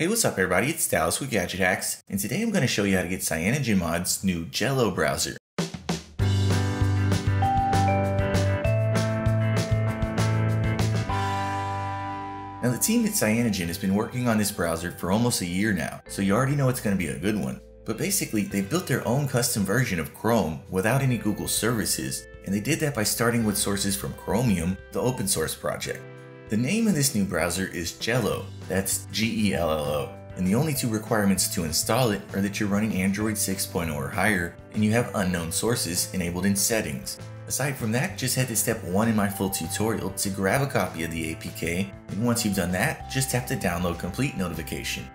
Hey, what's up everybody? It's Dallas with Gadget Hacks, and today I'm going to show you how to get CyanogenMod's new Gello browser. Now the team at Cyanogen has been working on this browser for almost a year now, so you already know it's going to be a good one. But basically, they built their own custom version of Chrome without any Google services, and they did that by starting with sources from Chromium, the open source project. The name of this new browser is Gello, that's G-E-L-L-O, and the only two requirements to install it are that you're running Android 6.0 or higher and you have unknown sources enabled in settings. Aside from that, just head to step 1 in my full tutorial to grab a copy of the APK, and once you've done that, just tap the download complete notification.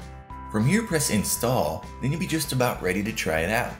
From here press install, then you'll be just about ready to try it out.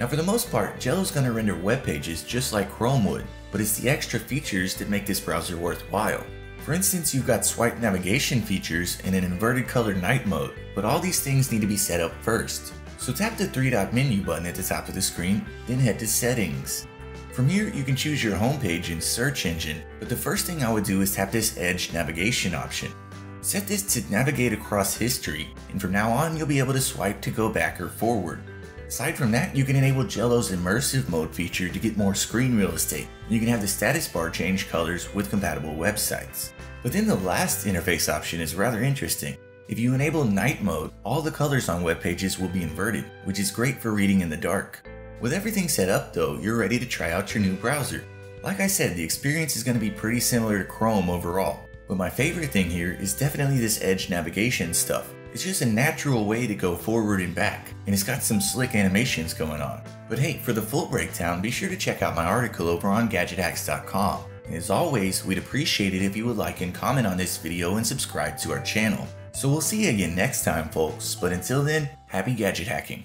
Now for the most part, Gello's going to render web pages just like Chrome would, but it's the extra features that make this browser worthwhile. For instance, you've got swipe navigation features and an inverted color night mode, but all these things need to be set up first. So tap the three dot menu button at the top of the screen, then head to settings. From here, you can choose your homepage and search engine, but the first thing I would do is tap this Edge navigation option. Set this to navigate across history, and from now on you'll be able to swipe to go back or forward. Aside from that, you can enable Gello's immersive mode feature to get more screen real estate. You can have the status bar change colors with compatible websites. But then the last interface option is rather interesting. If you enable night mode, all the colors on web pages will be inverted, which is great for reading in the dark. With everything set up though, you're ready to try out your new browser. Like I said, the experience is going to be pretty similar to Chrome overall, but my favorite thing here is definitely this Edge navigation stuff. It's just a natural way to go forward and back, and it's got some slick animations going on. But hey, for the full breakdown, be sure to check out my article over on GadgetHacks.com. And as always, we'd appreciate it if you would like and comment on this video and subscribe to our channel. So we'll see you again next time folks, but until then, happy gadget hacking.